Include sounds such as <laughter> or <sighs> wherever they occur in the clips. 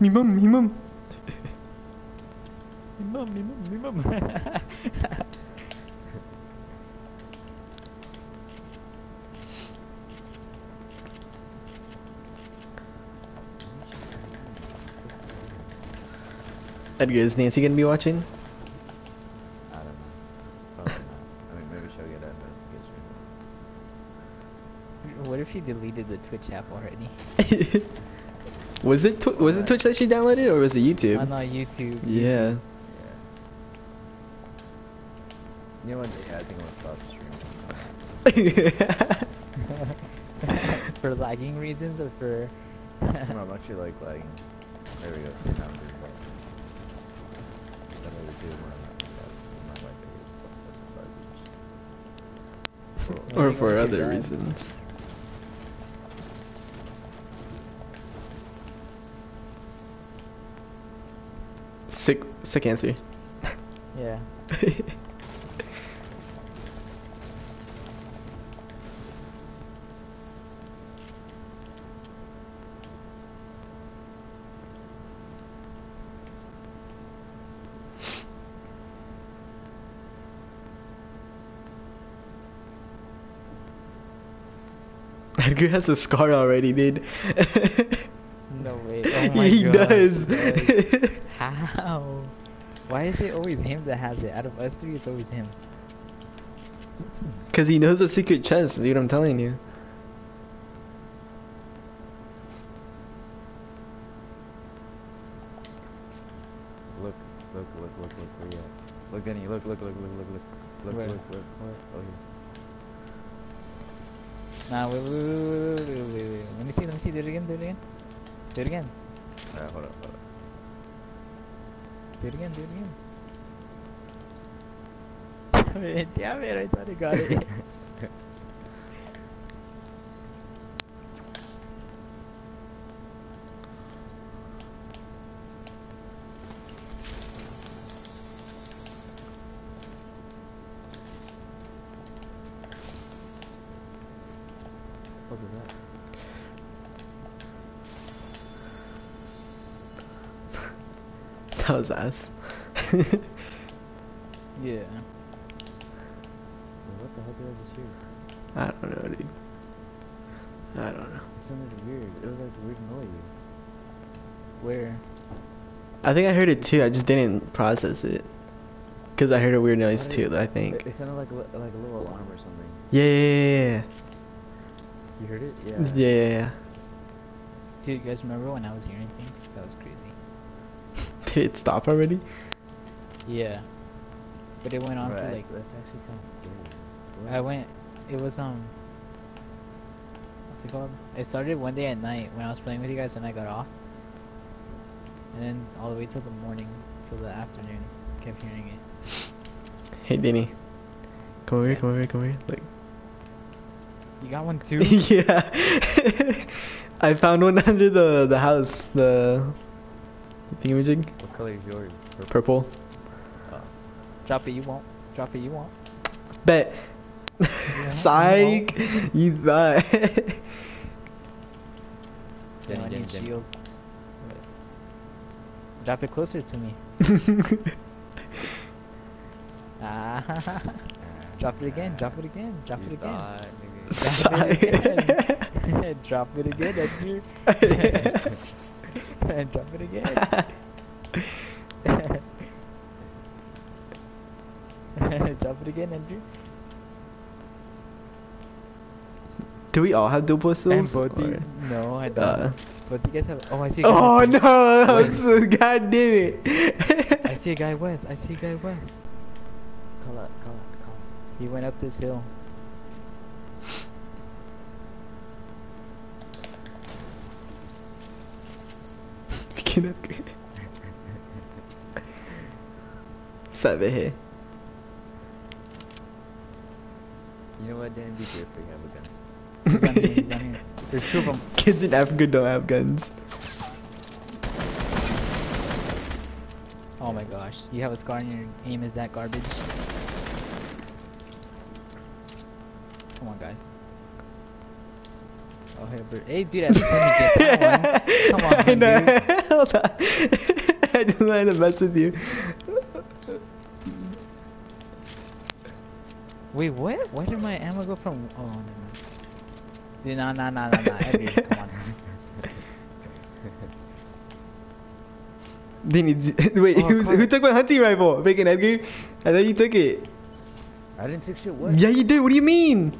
Me mum, me mum. Mum, me mum, me mum. <laughs> Edgar, is Nancy gonna be watching? I don't know. Probably not. I mean, maybe she'll get a notification. what if she deleted the Twitch app already? <laughs> was it tw was it Twitch that she downloaded or was it YouTube? On uh, YouTube. yeah. Yeah. You know what? Yeah, I think I'm gonna stop streaming. <laughs> YouTube. for lagging reasons or for... no, I'm actually like lagging. There we go. Sit down. dude. That other I'm not- I'm not like it. or for other reasons. Sick, answer. Yeah. <laughs> Edgar has a scar already, dude. No way. <laughs> Oh my he gosh, does. <laughs> How? Why is it always him that has it? Out of us three, it's always him. Cause he knows the secret chest, dude. I'm telling you. Look, look, look, look, look, where you at? Look, Denny. Look, look, look, look, look, look, look, where? look, look, look, look, here. Nah, wait, wait, wait, wait, wait, wait, wait. Let me see. Let me see. Do it again. Do it again. Do it again. Alright, hold up, hold up. Do it. <laughs> Tem a ver aí, tá ligado aí. <laughs> was ass. <laughs> yeah. Wait, what the hell did I just hear? I don't know, dude. I don't know. It sounded weird. It was like a weird noise. Where? I think I heard it too. I just didn't process it. Cause I heard a weird noise too. is- I think. it sounded like a, like a little alarm or something. Yeah, yeah, yeah, yeah. You heard it? yeah. Yeah. Yeah, yeah, yeah. Dude, you guys remember when I was hearing things? That was crazy. Did it stop already? Yeah. But it went on for like that's actually kind of scary. What? I went. It was um. What's it called? It started one day at night when I was playing with you guys, and I got off. And then all the way till the morning, till the afternoon, kept hearing it. Hey, Danny. Come over here. Come over here. Come over here. Like. You got one <laughs> too? yeah. <laughs> I found one <laughs> under the the house. The thingamajig. What color is yours? Purple. Oh. Drop it, you won't. Drop it, you won't. Bet. <laughs> Psych. You thought. <laughs> Yeah, Jenny, I Jenny, need Jenny. shield. Drop it closer to me. <laughs> Ah, drop it again. Drop it again. Drop You it again. thought. Drop it Psych. again. Drop it again, <laughs> Edgar. Drop it again. <laughs> Drop it again, Andrew. Do we all have dual And pistols? both Or- no, I don't. Uh. Both you guys have. Oh, I see. A guy Oh no! there. that Wait. was so- God damn it! I see a guy west. I see a guy west. Call out, call out, call out. He went up this hill. Get up here. Sabe here. You know what, Dan? Be careful. You have a gun. He's on here. He's on here. There's two of them. Kids in Africa don't have guns. Oh my gosh. You have a scar and your aim is that garbage. Come on, guys. Oh, hey. Dude, at least let me get that one. <laughs> Come on, I know. dude. <laughs> Hold on. <laughs> I just wanted to mess with you. Wait, what? Why did my ammo go from? Oh, no, no. Dude, nah, nah, nah, nah, nah. Edgar, come on. Didn't wait, Oh, who's, who took my hunting rifle? Bacon Edgar? I thought you took it. I didn't take shit. What? Yeah, you did. What do you mean?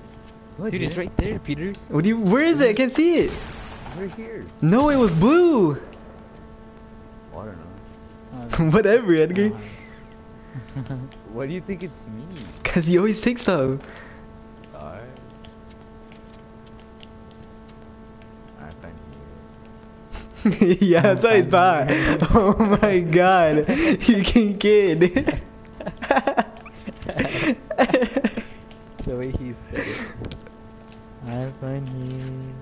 What, Dude, it's right there, Peter. What do you? Where is it? I can't see it. Right here. No, it was blue. Well, I don't know. Oh, Whatever, Edgar. uh, <laughs> Why do you think it's me? Cause you always take stuff. Alright. Alright, fine. yeah, that's what I thought. <laughs> Oh my god, <laughs> you can kid. the way he said it. I'm fine here.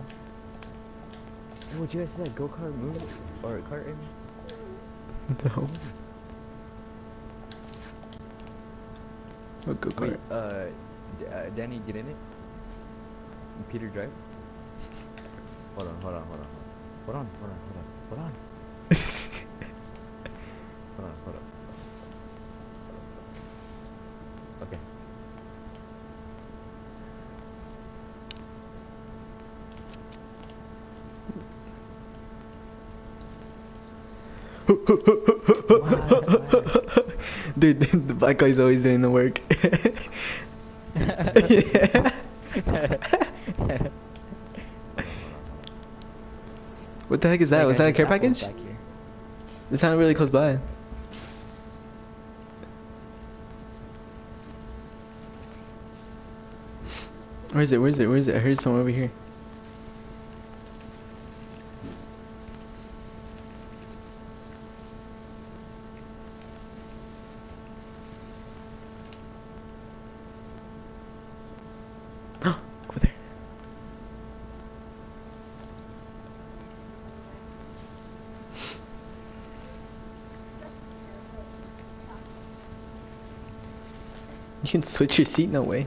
Hey, would you guys see that go kart move? Or kart, I <laughs> no. Oh, go Wait, kart. uh, D- uh, Danny, get in it. Peter, drive. Hold on, hold on, hold on. Hold on, hold on, hold on, hold on. <laughs> Hold on, hold on. Okay. Dude, the black guy's always doing the work. <laughs> What the heck is that? Like, Was I that a care package? It sounded really close by. Where is it? Where is it? Where is it? I heard someone over here. <laughs> You can switch your seat, no way.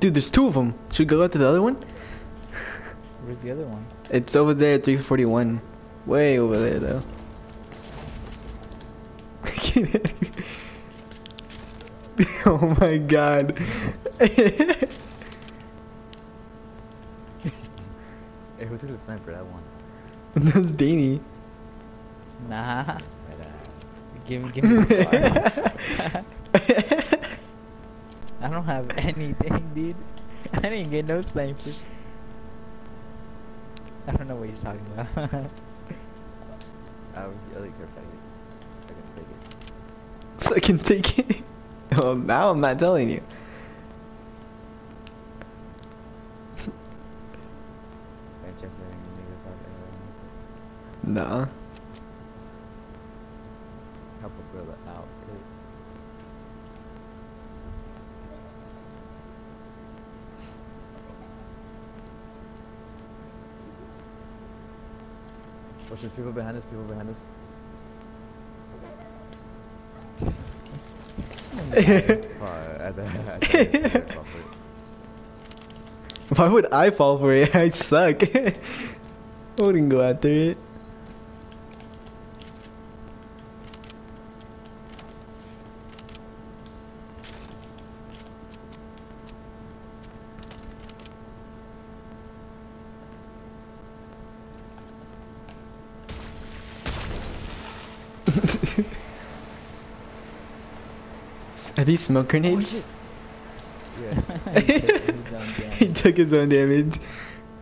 Dude, there's two of them. Should we go out to the other one? Where's the other one? It's over there at 341. Way over there, though. <laughs> <laughs> oh my god. Hey, who took the for that one? That's Danny. Nah. Right, Give me, give me the car. <laughs> I don't have anything, dude. I didn't get no sniper. I don't know what you're talking about. I was the other care package. I can take it. so I can take it. Well, now I'm not telling you. Manchester niggas have arrows. Nah. Help a brother out, kid. Watch, there's people behind us, people behind us. <laughs> Why would I fall for it? <laughs> I suck. <laughs> I wouldn't go after it. Are these smoke grenades? yeah. <laughs> He took his own he damage. took his own damage.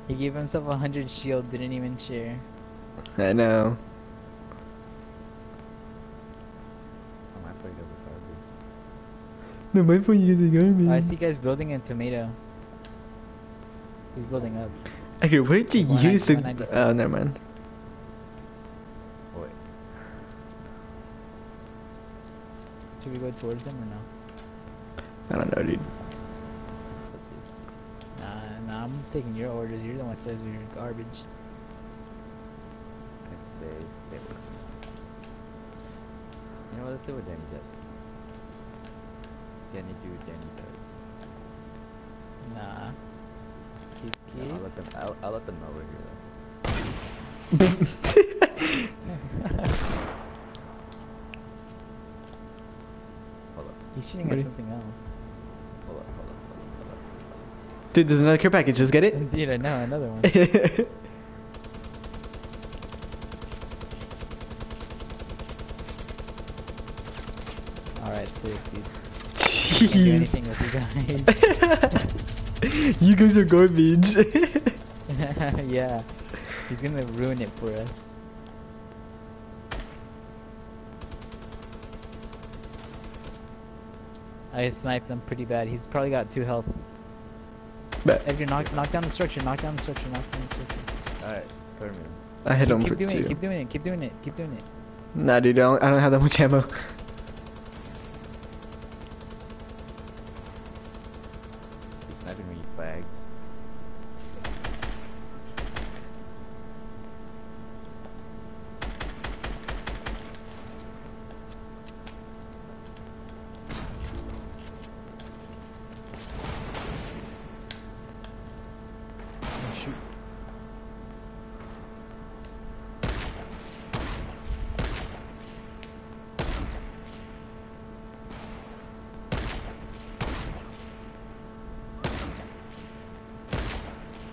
He gave himself a hundred shield, didn't even share. I know. Oh, my plate doesn't garbage. No, my phone uses garbage. Oh, I see guys building a tomato. He's building up. Okay, where did you use the? ninety- one ninety-seven. Oh, never mind. Wait. Should we go towards him or no? I don't know, dude. Nah, nah, I'm taking your orders. You're the one that says we're garbage. I'd say stay with me. You know what, let's see what Danny does. Danny do what Danny does. Nah. keep, Yeah. I'll let them. I'll, I'll let them know we're here. Though. <laughs> Hold up. He's shooting at something else. Hold up. Hold up. Hold up. Hold up. Dude, there's another care package. Just get it. <laughs> Dude, I know another one. <laughs> Alright, sick, dude. <laughs> Can't do anything with you guys. you guys are garbage. yeah. He's gonna ruin it for us. I sniped him pretty bad. He's probably got two health. but Edgar, knock, knock down the structure. Knock down the structure. Knock down the structure. Alright. Put him in. I hit keep, him keep for doing two. it. Keep doing it. Keep doing it. Keep doing it. Nah, dude, I don't, I don't have that much ammo.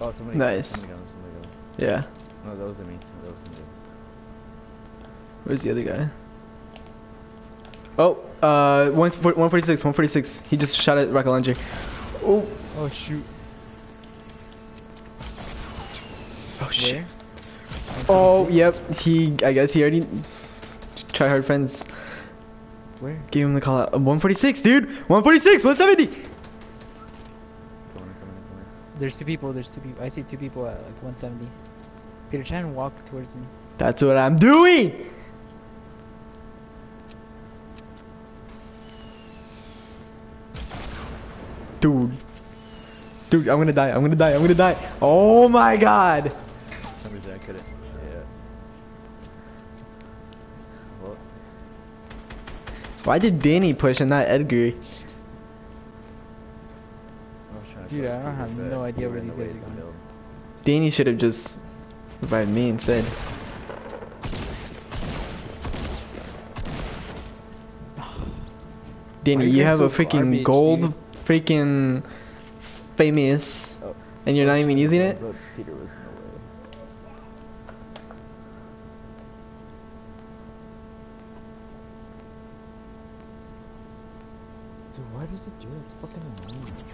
Oh, somebody. Nice. Somebody got him. Somebody got him. Yeah. No, that wasn't me. That was somebody else. Where's the other guy? Oh, uh, 146, 146. He just shot at rocket launcher. Oh, Oh shoot. oh shit. Oh, yep. He, I guess he already. Try hard friends. Where? Gave him the call out. Uh, 146, dude. 146, 170. There's two people. There's two people. I see two people at like 170. Peter, try and walk towards me. That's what I'm doing. Dude. Dude, I'm gonna die. I'm gonna die. I'm gonna die. Oh my god. For some reason I couldn't. Yeah. Well, Why did Danny push and not Edgar? I was trying to Dude, I don't have no idea where these guys are to going. Danny should have just revived me instead. <sighs> Danny, you, you guys have a freaking garbage, gold, dude? freaking famous, Oh. and you're not even using it. Peter was in the way. Dude, why does it do it? It's fucking annoying.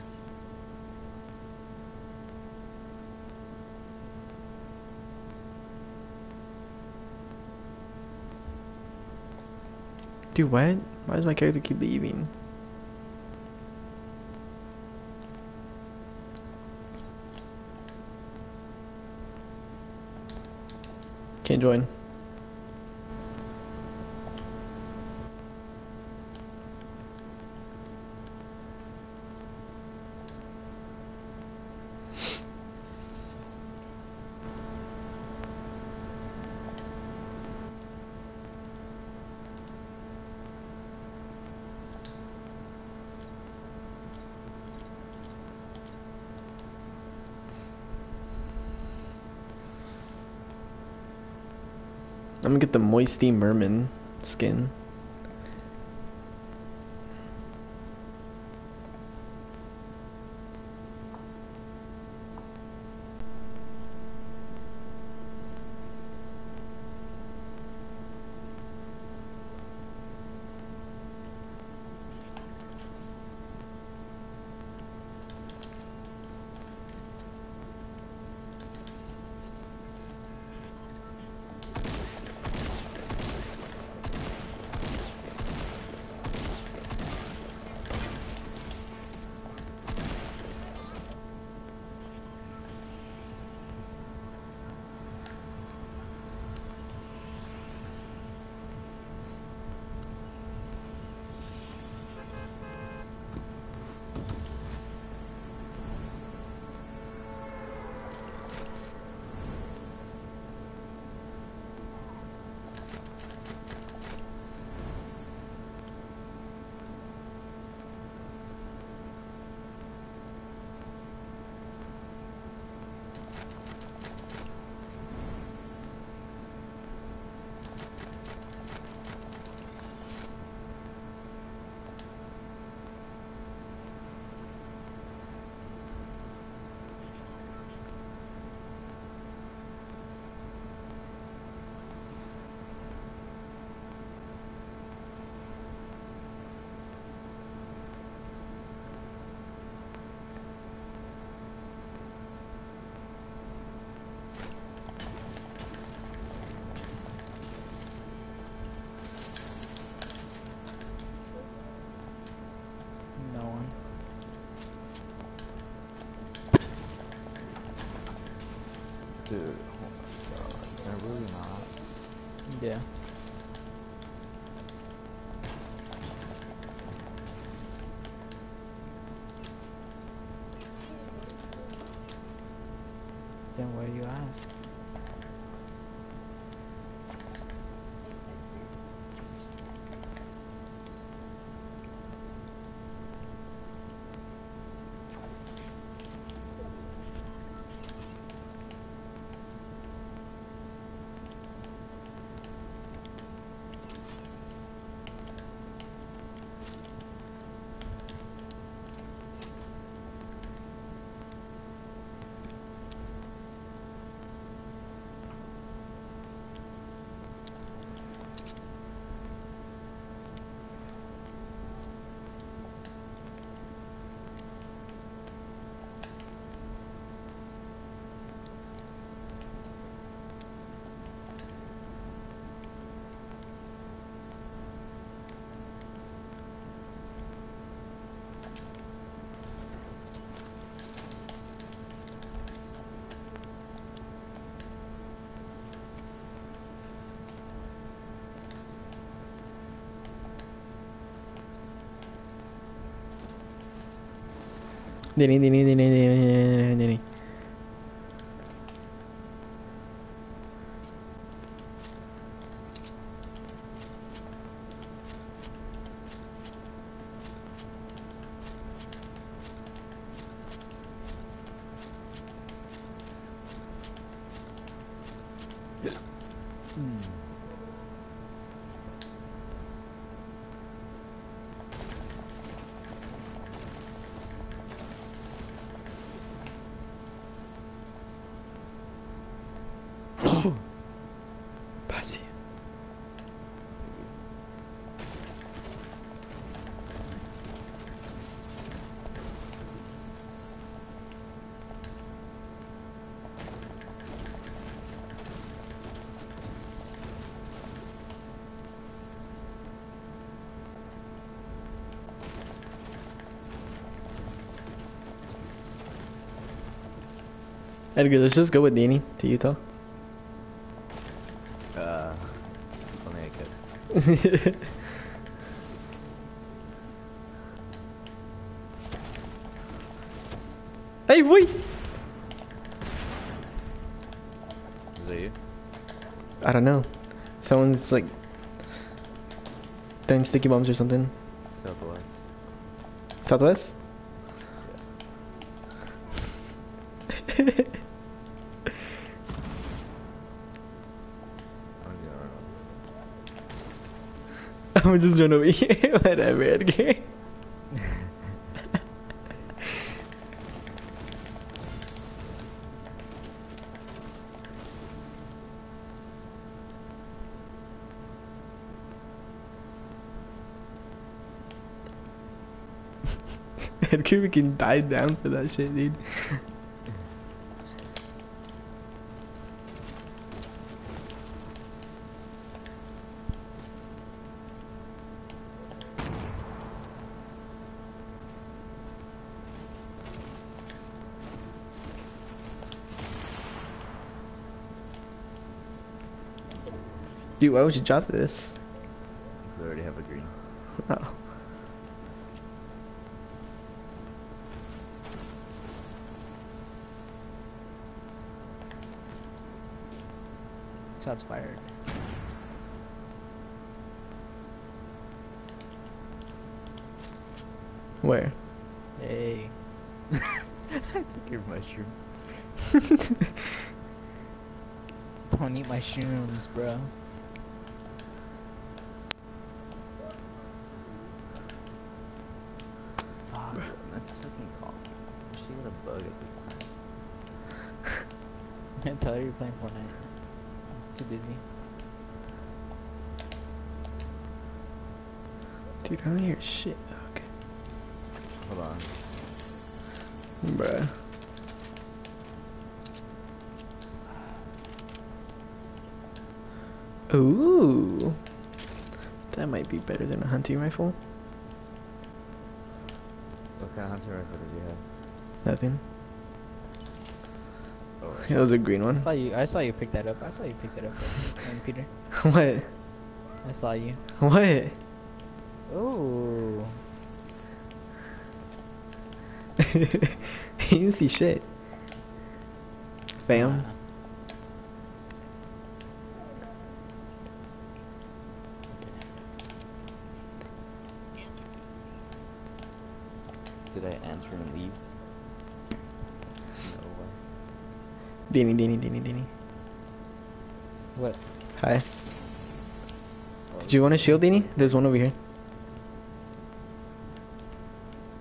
Dude, what? Why does my character keep leaving? Can't join. I'm gonna get the Moisty Merman skin. Dude, oh my god. They're really not. Yeah. Then why do you ask? Denny, Denny, Denny, Denny, Denny, Denny. Edgar, let's just go with Danny to Utah. Uh, only I could. <laughs> hey, wait! Is that you? I don't know. Someone's like throwing sticky bombs or something. Southwest. Southwest? I'm just run here. Whatever, Edgar. Edgar can die down for that shit, dude. Dude, why would you drop this? Because I already have a green. Oh. Shots fired. Where? Hey. I took your mushroom. Don't eat my shrooms, bro. Fuck, that's fucking call. She got a bug at this time. Can't tell you're playing Fortnite. Too busy. Dude, I don't hear shit. Okay. Hold on. Bruh. Ooh. That might be better than a hunting rifle. What kind of hunting rifle do you have? Nothing. Oh, <laughs> It was a green one. I one. saw you. I saw you pick that up. I saw you pick that up, <laughs> Peter. what? I saw you. What? Oh. <laughs> you didn't see shit. Bam. Ah. Did I answer and leave? Dini, Dini, Dini, Dini. What? Hi. Did you want a shield, Dini? There's one over here.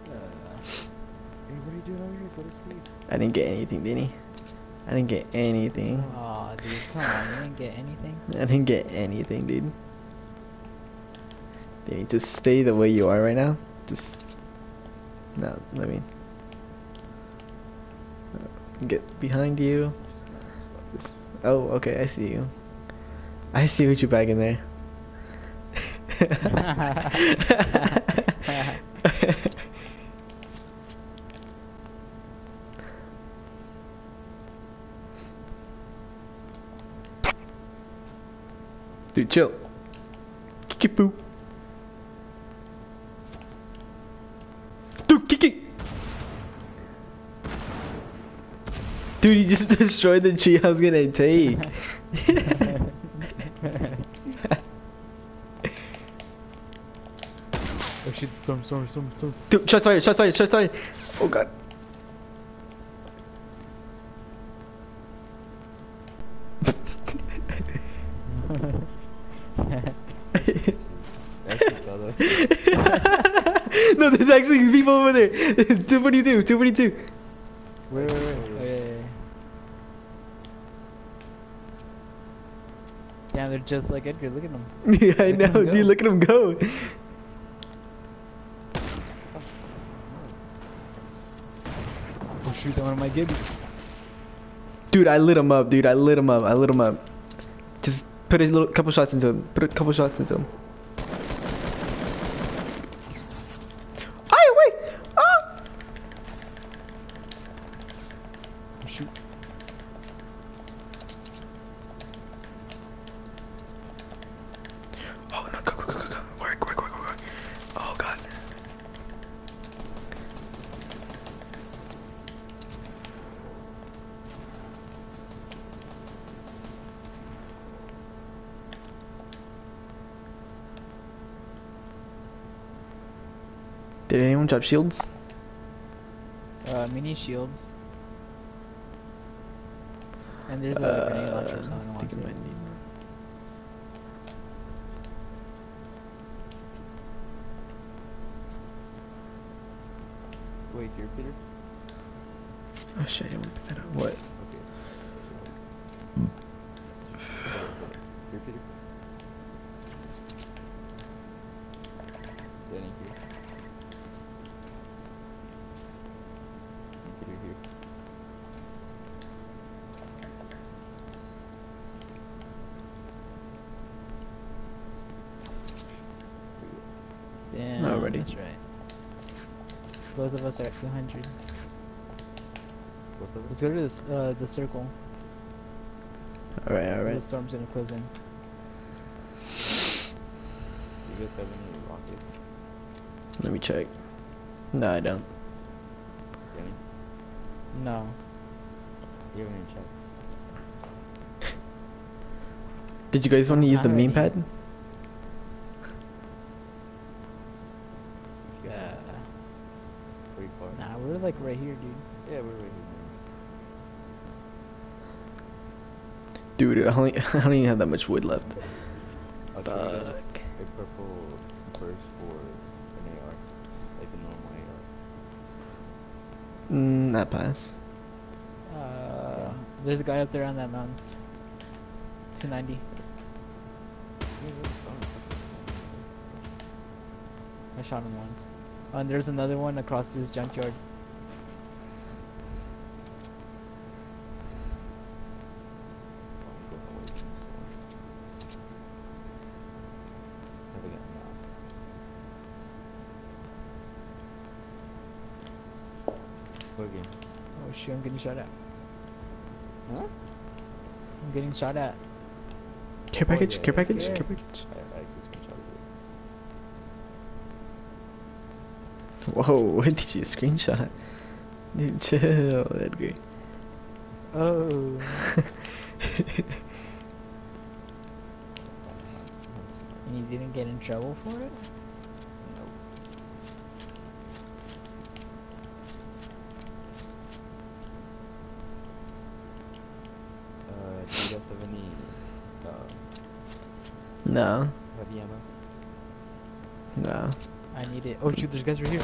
Uh, Hey, what are you doing over here? Go to sleep. I didn't get anything, Dini. I didn't get anything. Aw, dude, come on, you didn't get anything? I didn't get anything, dude. Dini, just stay the way you are right now. Just. No, let me. Get behind you. Oh, okay, I see you. I see what you're back in there. <laughs> Dude, chill. Kick Dude, he just <laughs> destroyed the tree I was gonna take. <laughs> oh shit, storm, storm, storm, storm. Dude, shots fired, shots fired, shots fired. Oh god. Actually saw that. no, there's actually people over there. <laughs> 242, 242. Wait, wait, wait. Oh, yeah, yeah, yeah. Yeah, they're just like Edgar. Look at them. <laughs> Yeah, I Look at know, dude. Look at him go. Oh shoot, that one might get me. Dude, I lit him up, dude. I lit him up. I lit him up. Just put a little couple shots into him. Put a couple shots into him. Did anyone drop shields? Uh, mini shields. And there's a grenade launcher if someone wants it. Wait, you're Peter? Oh shit! I didn't want to pick that up. What? Okay. You're Peter? <sighs> Danny here. And Peter here. Damn, Alrighty. that's right. Both of us are at 200. Let's go to this, uh, the circle. Alright, alright. The storm's gonna close in. You guys have any rockets? Let me check. No, I don't. Danny? No. You haven't even checked. Did you guys want to use the Alrighty. meme pad? You guys Uh, have pretty far. nah, we're like right here, dude. Yeah, we're right here. Dude, I, only, <laughs> I don't even have that much wood left. I'll trade Fuck. a purple burst for an AR. Like a normal AR. Mm, that pass. Uh, there's a guy up there on that mountain. 290. I shot him once. Oh, and there's another one across this junkyard. Have a gun now. What game? Oh shoot, I'm getting shot at. Huh? I'm getting shot at. Care Oh, package, yeah, care package, yeah. care package. I, I actually screenshotted it. Whoa, <laughs> what did you screenshot? Dude, <laughs> chill, Edgar. Oh. <laughs> And you didn't get in trouble for it? No, heavy ammo? no. I need it. Oh shoot, there's guys right here.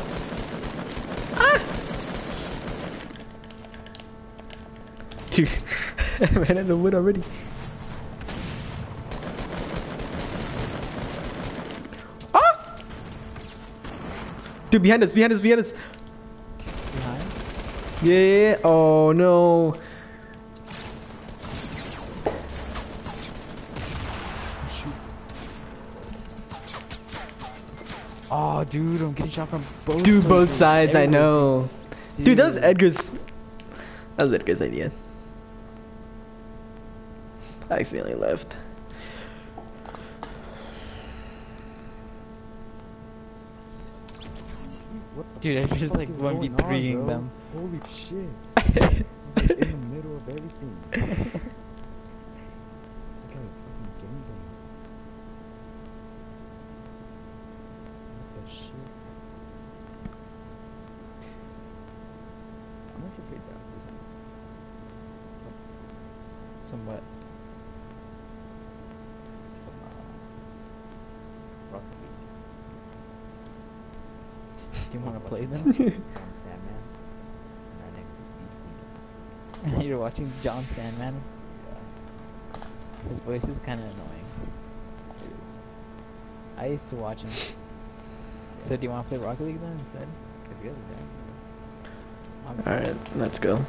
Ah! Dude, <laughs> I ran in the wood already. Ah! Dude, behind us, behind us, behind us. Behind? Yeah, yeah, yeah. Oh no. Dude, I'm getting shot from both. Dude, both places. sides, I know. being- Dude, that was Edgar's. That was Edgar's idea. I accidentally left. What the Dude, I fuck just like one v going on, threeing them. Holy shit. <laughs> I was like in the middle of everything. <laughs> I got a fucking gangbang. What the shit? I'm actually pretty down with this one. Somewhat. Some, uh, Rocket League. Do you want to Also play watching them? John <laughs> Sandman. And our name is Beastie. <laughs> You're watching John Sandman. Yeah. His voice is kind of annoying. I used to watch him. So do you want to play Rocket League then instead? If you guys are down, you know. I'm- Alright, let's go.